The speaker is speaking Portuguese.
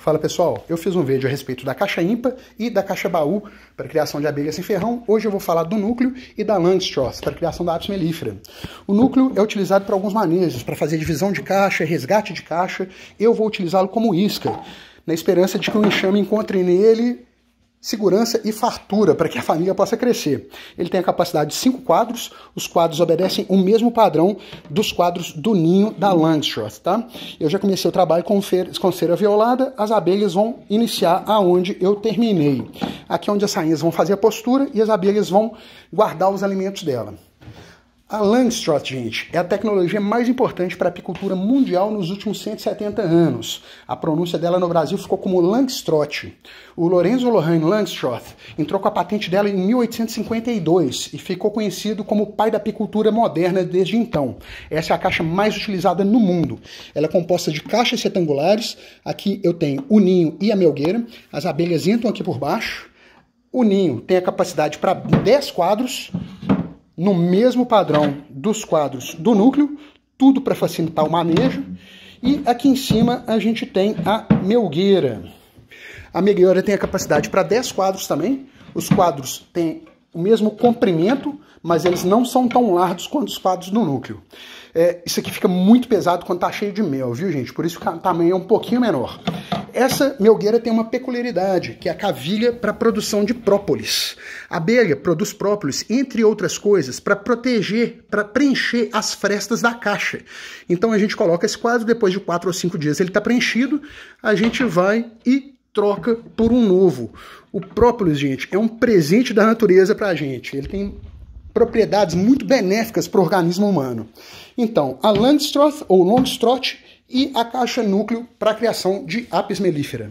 Fala pessoal, eu fiz um vídeo a respeito da caixa ímpar e da caixa baú para criação de abelhas sem ferrão. Hoje eu vou falar do núcleo e da Langstroth para criação da apis mellifera. O núcleo é utilizado para alguns manejos, para fazer divisão de caixa, resgate de caixa. Eu vou utilizá-lo como isca, na esperança de que o enxame encontre nele segurança e fartura para que a família possa crescer. Ele tem a capacidade de cinco quadros, os quadros obedecem o mesmo padrão dos quadros do ninho da Langstroth, tá? Eu já comecei o trabalho com, com cera violada, as abelhas vão iniciar aonde eu terminei. Aqui é onde as rainhas vão fazer a postura e as abelhas vão guardar os alimentos dela. A Langstroth, gente, é a tecnologia mais importante para a apicultura mundial nos últimos 170 anos. A pronúncia dela no Brasil ficou como Langstroth. O Lorenzo Lorraine Langstroth entrou com a patente dela em 1852 e ficou conhecido como o pai da apicultura moderna desde então. Essa é a caixa mais utilizada no mundo. Ela é composta de caixas retangulares. Aqui eu tenho o ninho e a melgueira. As abelhas entram aqui por baixo. O ninho tem a capacidade para 10 quadros no mesmo padrão dos quadros do núcleo, tudo para facilitar o manejo. E aqui em cima a gente tem a melgueira. A melgueira tem a capacidade para 10 quadros também. Os quadros têm o mesmo comprimento, mas eles não são tão largos quanto os quadros do núcleo. É, isso aqui fica muito pesado quando está cheio de mel, viu gente? Por isso o tamanho é um pouquinho menor. Essa melgueira tem uma peculiaridade, que é a cavilha para produção de própolis. A abelha produz própolis, entre outras coisas, para proteger, para preencher as frestas da caixa. Então a gente coloca esse quadro, depois de quatro ou cinco dias ele está preenchido, a gente vai e troca por um novo. O própolis, gente, é um presente da natureza para a gente. Ele tem propriedades muito benéficas para o organismo humano. Então, a Langstroth ou Longstroth e a caixa núcleo para a criação de apis mellifera.